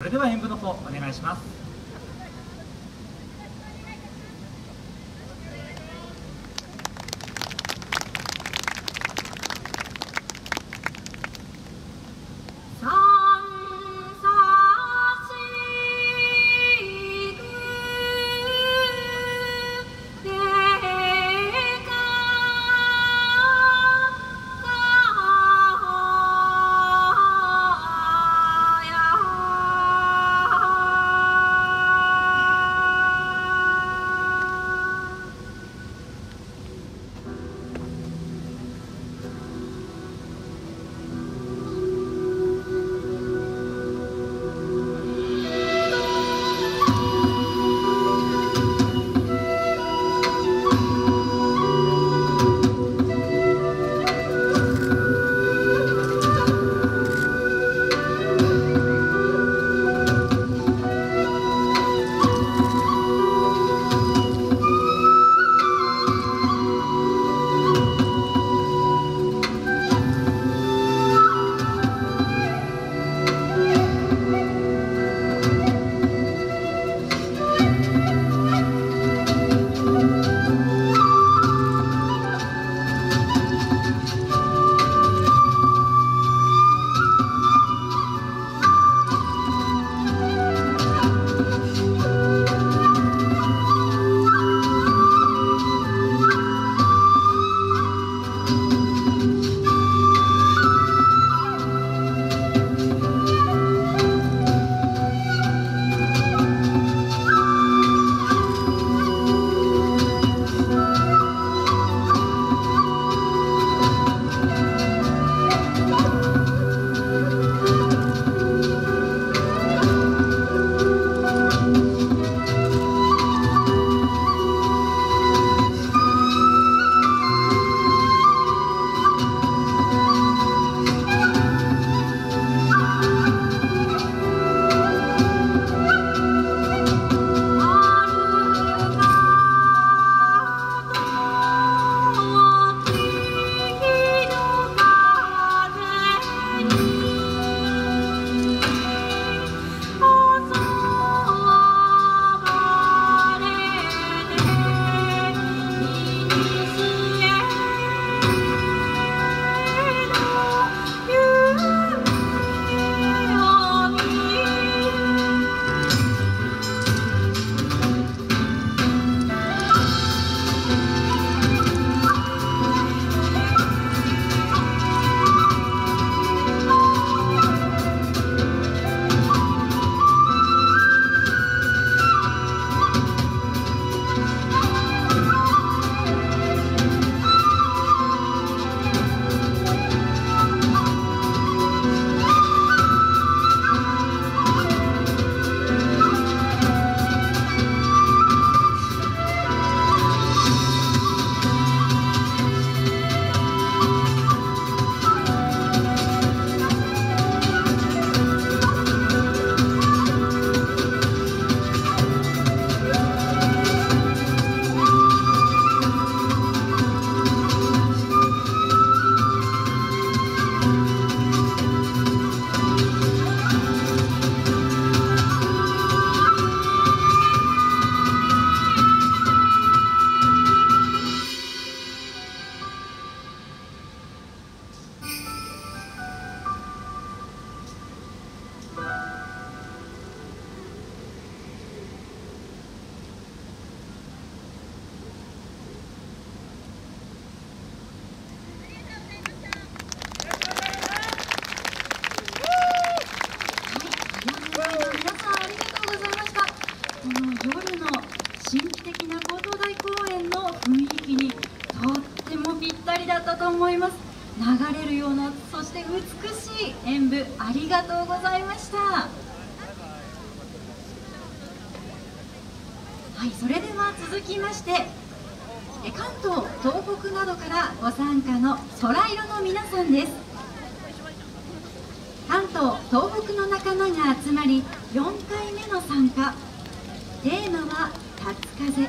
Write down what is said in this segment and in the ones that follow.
それでは演舞の方お願いします。と思います。流れるようなそして美しい演舞ありがとうございました。はいそれでは続きまして関東東北などからご参加の空色の皆さんです。関東東北の仲間が集まり4回目の参加。テーマは「竜風」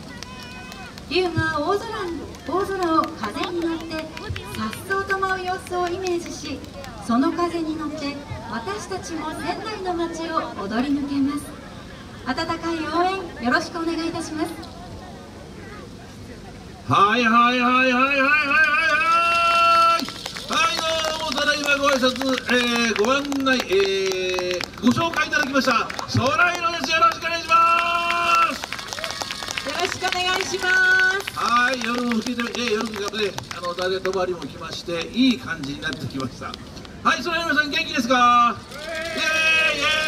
龍が大空大空を風に乗って颯爽と舞う様子をイメージしその風に乗って私たちも仙台の街を踊り抜けます。温かい応援よろしくお願いいたします。はいはいはいはいはいはいはい。はいどうもただいまご挨拶、えー、ご案内、えー、ご紹介いただきましたソライロです。よろしくくお願いします。はい夜も更けて、えー、夜風であの誰泊まりも来ましていい感じになってきました。はいそれ皆さん元気ですか？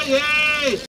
イエーイイエーイイエーイ。